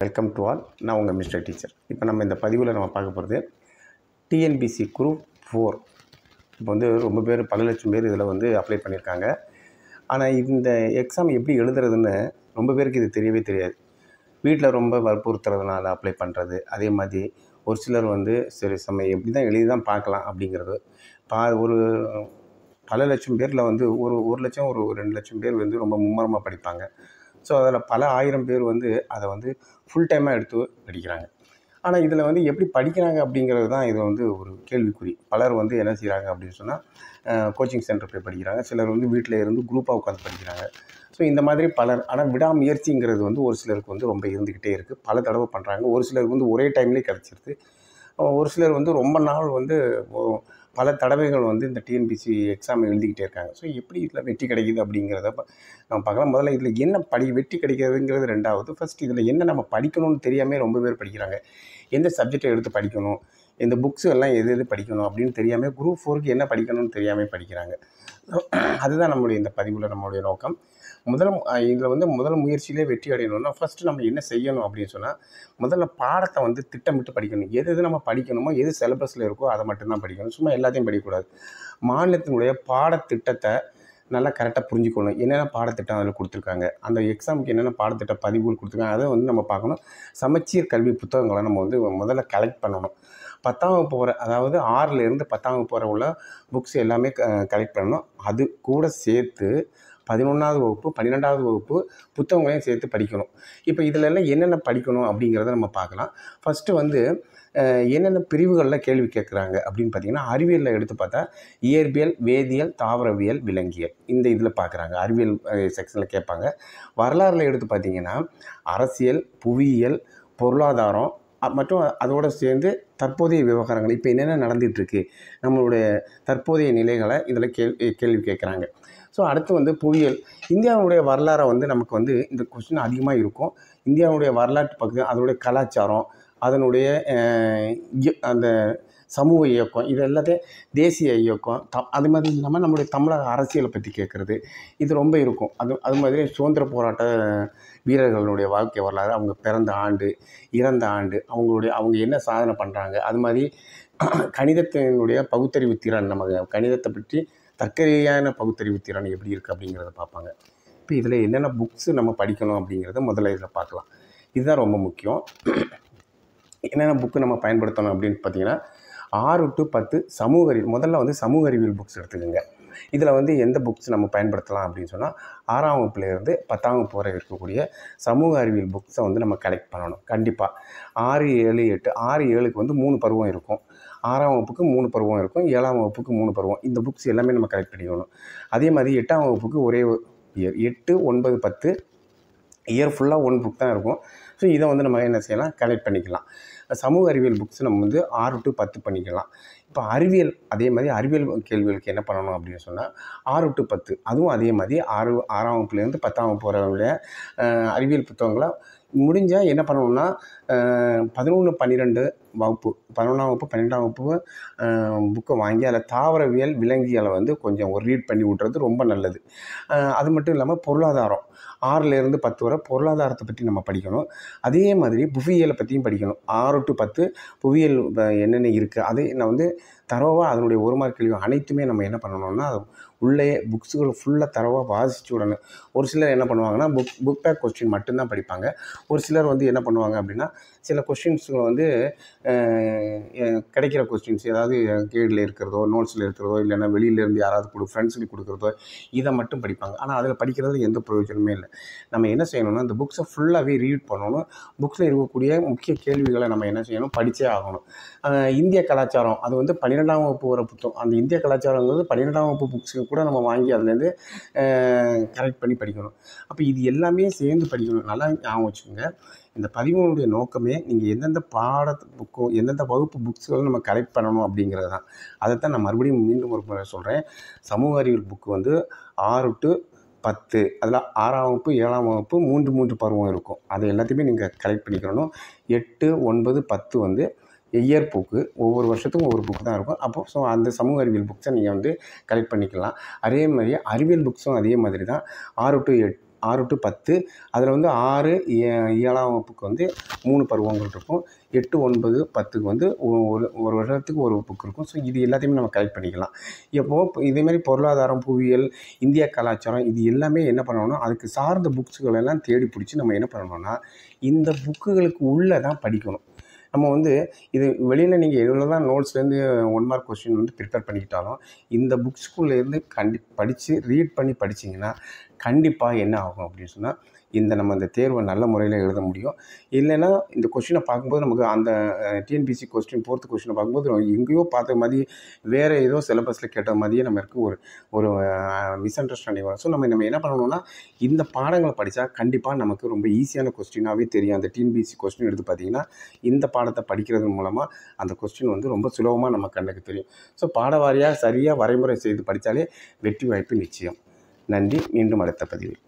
Welcome to all நான் உங்கள் mister teacher இப்போ நம்ம இந்த பதிவில் நம்ம பார்க்க போகிறது டிஎன்பிசி குரூப் ஃபோர் இப்போ வந்து ரொம்ப பேர் பல லட்சம் பேர் இதில் வந்து அப்ளை பண்ணியிருக்காங்க ஆனால் இந்த எக்ஸாம் எப்படி எழுதுறதுன்னு ரொம்ப பேருக்கு இது தெரியவே தெரியாது. வீட்டில் ரொம்ப வற்புறுத்துறதுனால அப்ளை பண்ணுறது அதே மாதிரி ஒரு சிலர் வந்து சரி நம்ம எப்படி தான் எழுதி தான் பார்க்கலாம் அப்படிங்கிறது. பா ஒரு பல லட்சம் பேரில் வந்து ஒரு ஒரு லட்சம் ஒரு ரெண்டு லட்சம் பேர் வந்து ரொம்ப மும்மரமாக படிப்பாங்க. ஸோ அதில் பல ஆயிரம் பேர் வந்து அதை வந்து ஃபுல் டைமாக எடுத்து படிக்கிறாங்க. ஆனால் இதில் வந்து எப்படி படிக்கிறாங்க அப்படிங்கிறது தான் இது வந்து ஒரு கேள்விக்குறி. பலர் வந்து என்ன செய்கிறாங்க அப்படின்னு சொன்னால் கோச்சிங் சென்டர் போய் படிக்கிறாங்க. சிலர் வந்து வீட்டில் இருந்து குரூப்பாக உட்காந்து படிக்கிறாங்க. ஸோ இந்த மாதிரி பலர் ஆனால் விடாமுயற்சிங்கிறது வந்து ஒரு சிலருக்கு வந்து ரொம்ப இருந்துக்கிட்டே இருக்குது பல தடவை பண்ணுறாங்க ஒரு சிலருக்கு வந்து ஒரே டைம்லேயே கிடச்சிருது. ஒரு சிலர் வந்து ரொம்ப நாள் வந்து பல தடவைகள் வந்து இந்த டிஎன்பிசி எக்ஸாம் எழுதிக்கிட்டே இருக்காங்க. ஸோ எப்படி இதில் வெற்றி கிடைக்குது அப்படிங்கிறத நம்ம பார்க்கலாம். முதல்ல இதில் என்ன படி வெற்றி கிடைக்கிறதுங்கிறது ரெண்டாவது. ஃபஸ்ட் இதில் என்ன நம்ம படிக்கணும்னு தெரியாமல் ரொம்ப பேர் படிக்கிறாங்க. எந்த சப்ஜெக்டை எடுத்து படிக்கணும்? இந்த புக்ஸு எல்லாம் எது எது படிக்கணும்? அப்படின்னு தெரியாமல் குரூப் ஃபோருக்கு என்ன படிக்கணும்னு தெரியாமல் படிக்கிறாங்க. அதுதான் நம்மளுடைய இந்த பதிவில் நம்மளுடைய நோக்கம். முதல் இதில் வந்து முதல் முயற்சியிலே வெற்றி அடையணும்னா ஃபஸ்ட்டு நம்ம என்ன செய்யணும் அப்படின்னு சொன்னால் முதல்ல பாடத்தை வந்து திட்டமிட்டு படிக்கணும். எது எது நம்ம படிக்கணுமோ எது சிலபஸில் இருக்கோ அதை மட்டும்தான் படிக்கணும். சும்மா எல்லாத்தையும் படிக்கக்கூடாது. மாநிலத்தினுடைய பாடத்திட்டத்தை நல்லா கரெக்டாக புரிஞ்சுக்கணும். என்னென்ன பாடத்திட்டம் அதில் கொடுத்துருக்காங்க? அந்த எக்ஸாமுக்கு என்னென்ன பாடத்திட்ட பதிவுகள் கொடுத்துருக்காங்க? அதை வந்து நம்ம பார்க்கணும். சமச்சீர் கல்வி புத்தகங்களை நம்ம வந்து முதல்ல கலெக்ட் பண்ணணும். பத்தாம் வகுப்பு வர அதாவது ஆறிலேருந்து பத்தாம் வகுப்பு வர உள்ள புக்ஸ் எல்லாமே கலெக்ட் பண்ணணும். அது கூட சேர்த்து பதினொன்றாவது வகுப்பு பன்னிரெண்டாவது வகுப்பு புத்தகங்களையும் சேர்த்து படிக்கணும். இப்போ இதில் எல்லாம் என்னென்ன படிக்கணும் அப்படிங்கிறத நம்ம பார்க்கலாம். ஃபஸ்ட்டு வந்து என்னென்ன பிரிவுகளில் கேள்வி கேட்குறாங்க அப்படின்னு பார்த்தீங்கன்னா அறிவியலில் எடுத்து பார்த்தா இயற்பியல் வேதியியல் தாவரவியல் விலங்கியல். இந்த இதில் பார்க்குறாங்க. அறிவியல் செக்ஷனில் கேட்பாங்க. வரலாறில் எடுத்து பார்த்தீங்கன்னா அரசியல் புவியியல் பொருளாதாரம் மற்றும் அதோடு சேர்ந்து தற்போதைய விவகாரங்கள். இப்போ என்னென்ன நடந்துகிட்ருக்கு நம்மளுடைய தற்போதைய நிலைகளை இதில் கேள் கேள்வி கேட்குறாங்க. ஸோ அடுத்து வந்து புவியியல். இந்தியாவுடைய வரலாறை வந்து நமக்கு வந்து இந்த கொஸ்டின் அதிகமாக இருக்கும். இந்தியாவுடைய வரலாற்று பகுதி அதனுடைய கலாச்சாரம் அதனுடைய அந்த சமூக இயக்கம் இது எல்லாத்தையும் தேசிய இயக்கம் த அது மாதிரி இல்லாமல் நம்மளுடைய தமிழக அரசியலை பற்றி கேட்குறது இது ரொம்ப இருக்கும். அது அது மாதிரி சுதந்திர போராட்ட வீரர்களுடைய வாழ்க்கை வரலாறு அவங்க பிறந்த ஆண்டு இறந்த ஆண்டு அவங்களுடைய அவங்க என்ன சாதனை பண்ணுறாங்க அது மாதிரி கணிதத்தினுடைய பகுத்தறிவு திறன் நம்ம கணிதத்தை பற்றி தற்கரீதியான பகுத்தறிவு திறன் எப்படி இருக்குது அப்படிங்கிறத பார்ப்பாங்க. இப்போ இதில் என்னென்ன புக்ஸு நம்ம படிக்கணும் அப்படிங்கிறத முதல்ல இதில் பார்க்கலாம். இதுதான் ரொம்ப முக்கியம். என்னென்ன புக்கு நம்ம பயன்படுத்தணும் அப்படின்னு பார்த்தீங்கன்னா ஆறு டு பத்து சமூக அறிவியல் முதல்ல வந்து சமூக அறிவியல் புக்ஸ் எடுத்துக்கோங்க. இதில் வந்து எந்த புக்ஸ் நம்ம பயன்படுத்தலாம் அப்படின்னு சொன்னால் ஆறாம் வகுப்புலேருந்து பத்தாம் வகுப்பு வரை இருக்கக்கூடிய சமூக அறிவியல் புக்ஸை வந்து நம்ம கலெக்ட் பண்ணணும். கண்டிப்பாக ஆறு ஏழு எட்டு ஆறு ஏழுக்கு வந்து மூணு பருவம் இருக்கும். ஆறாம் வகுப்புக்கு மூணு பருவம் இருக்கும். ஏழாம் வகுப்புக்கு மூணு பருவம். இந்த புக்ஸ் எல்லாமே நம்ம கலெக்ட் பண்ணிக்கணும். அதே மாதிரி எட்டாம் வகுப்புக்கு ஒரே இயர் எட்டு ஒன்பது பத்து இயர் ஃபுல்லாக ஒன் புக் தான் இருக்கும். ஸோ இதை வந்து நம்ம என்ன செய்யலாம்? கலெக்ட் பண்ணிக்கலாம். சமூக அறிவியல் புக்ஸ் நம்ம வந்து ஆறு டு பத்து பண்ணிக்கலாம். இப்போ அறிவியல் அதே மாதிரி அறிவியல் கேள்விகளுக்கு என்ன பண்ணணும் அப்படின்னு சொன்னால் ஆறு டு பத்து அதுவும் அதே மாதிரி ஆறு ஆறாம் வகுப்புலேருந்து பத்தாம் வகுப்பு வரவங்களுடைய அறிவியல் புத்தகங்களை முடிஞ்சால் என்ன பண்ணணும்னா பதினொன்று பன்னிரெண்டு வகுப்பு பதினொன்றாம் வகுப்பு பன்னெண்டாம் வகுப்பு புக்கை வாங்கி அதில் தாவரவியல் விலங்கியலை வந்து கொஞ்சம் ஒரு ரீட் பண்ணி விட்றது ரொம்ப நல்லது. அது மட்டும் இல்லாமல் பொருளாதாரம். ஆறுலேருந்து பத்து வரை பொருளாதாரத்தை பற்றி நம்ம படிக்கணும். அதே மாதிரி புவியியலை பற்றியும் படிக்கணும். ஆறு டு பத்து புவியியல் என்னென்ன இருக்குது அதை நான் வந்து தரவாக அதனுடைய ஒரு மார்க் கேள்வி அனைத்துமே நம்ம என்ன பண்ணணும்னா அது உள்ளே புக்ஸுகள் ஃபுல்லாக தரவாக வாசிச்சு விடணும். ஒரு சிலர் என்ன பண்ணுவாங்கன்னா புக் புக் பேக் கொஸ்டின் மட்டும்தான் படிப்பாங்க. ஒரு சிலர் வந்து என்ன பண்ணுவாங்க அப்படின்னா சில கொஸ்டின்ஸுகளை வந்து கிடைக்கிற கொஸ்டின்ஸ் ஏதாவது கேடில் இருக்கிறதோ நோட்ஸில் இருக்கிறதோ இல்லைன்னா வெளியிலேருந்து யாராவது கொடு ஃப்ரெண்ட்ஸுக்கு கொடுக்குறதோ இதை மட்டும் படிப்பாங்க. ஆனால் அதில் படிக்கிறது எந்த பிரயோஜனமும் பிரயோஜனமே இல்லை. நம்ம என்ன செய்யணும்னா இந்த புக்ஸை ஃபுல்லாகவே ரீட் பண்ணணும். புக்ஸில் இருக்கக்கூடிய முக்கிய கேள்விகளை நம்ம என்ன செய்யணும்? படித்தே ஆகணும். இந்திய கலாச்சாரம் அது வந்து பன்னிரெண்டாம் வகுப்பு வர புத்தகம் அந்த இந்திய கலாச்சாரங்கிறது பன்னிரெண்டாம் வகுப்பு புக்ஸுக்கு கூட நம்ம வாங்கி அதுலேருந்து கரெக்ட் பண்ணி படிக்கணும். அப்போ இது எல்லாமே சேர்ந்து படிக்கணும். நல்லா ஞாபகம் வச்சுக்கோங்க. இந்த பதிவுனுடைய நோக்கமே நீங்கள் எந்தெந்த பாட புக்கும் எந்தெந்த வகுப்பு புக்ஸுகளும் நம்ம கலெக்ட் பண்ணணும் அப்படிங்கிறது தான். அதைத்தான் நான் மறுபடியும் மீண்டும் ஒரு முறை சொல்கிறேன் சமூக அறிவியல் புக்கு வந்து ஆறு டு பத்து அதில் ஆறாம் வகுப்பு ஏழாம் வகுப்பு மூன்று மூன்று பருவம் இருக்கும். அது எல்லாத்தையுமே நீங்கள் கலெக்ட் பண்ணிக்கிறணும் எட்டு ஒன்பது பத்து வந்து இயர் புக்கு ஒவ்வொரு வருஷத்துக்கும் ஒவ்வொரு புக்கு தான் இருக்கும். அப்போ ஸோ அந்த சமூக அறிவியல் புக்ஸை நீங்கள் வந்து கலெக்ட் பண்ணிக்கலாம். அதே மாதிரி அறிவியல் புக்ஸும் அதே மாதிரி தான். ஆறு டு எட் ஆறு டு பத்து. அதில் வந்து ஆறு ஏ- ஏழாம் வகுப்புக்கு வந்து மூணு பருவங்கள் இருக்கும். எட்டு ஒன்பது பத்துக்கு வந்து ஒரு ஒரு வருடத்துக்கு ஒரு புக் இருக்கும். ஸோ இது எல்லாத்தையுமே நம்ம கலெக்ட் பண்ணிக்கலாம். எப்போ? இதேமாரி பொருளாதாரம் புவியியல் இந்திய கலாச்சாரம் இது எல்லாமே என்ன பண்ணணும்னா அதுக்கு சார்ந்த புக்ஸுகள் எல்லாம் தேடி பிடிச்சி நம்ம என்ன பண்ணணும்னா இந்த புக்குகளுக்கு உள்ளே தான் படிக்கணும். நம்ம வந்து இது வெளியில் நீங்கள் எவ்வளோ தான் நோட்ஸ்லேருந்து ஒன் மார்க் கொஸ்டின் வந்து ப்ரிப்பேர் பண்ணிக்கிட்டாலும் இந்த புக்ஸ்குள்ளேருந்து கண்டி படித்து ரீட் பண்ணி படிச்சிங்கன்னா கண்டிப்பாக என்ன ஆகும் அப்படின்னு சொன்னால் இந்த நம்ம இந்த தேர்வை நல்ல முறையில் எழுத முடியும். இல்லைன்னா இந்த கொஷினை பார்க்கும்போது நமக்கு அந்த டிஎன்பிசி கொஸ்டின் ஃபோர்த்து கொஸ்டினை பார்க்கும்போது எங்கேயோ பார்த்த மாதிரி வேறு ஏதோ சிலபஸில் கேட்ட மாதிரியே நம்ம ஒரு ஒரு மிஸ் அண்டர்ஸ்டாண்டிங் வரும். ஸோ நம்ம நம்ம என்ன பண்ணணும்னா இந்த பாடங்களை படித்தா கண்டிப்பாக நமக்கு ரொம்ப ஈஸியான கொஸ்டினாகவே தெரியும். அந்த டிஎன்பிசி கொஸ்டின் எடுத்து பார்த்தீங்கன்னா இந்த பாடத்தை படிக்கிறது மூலமாக அந்த கொஸ்டின் வந்து ரொம்ப சுலபமாக நம்ம கண்ணுக்கு தெரியும். ஸோ பாடவாரியாக சரியாக வரைமுறை செய்து படித்தாலே வெற்றி வாய்ப்பு நிச்சயம். நன்றி. மீண்டும் அடுத்த பதிவில்